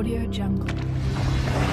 Audio Jungle.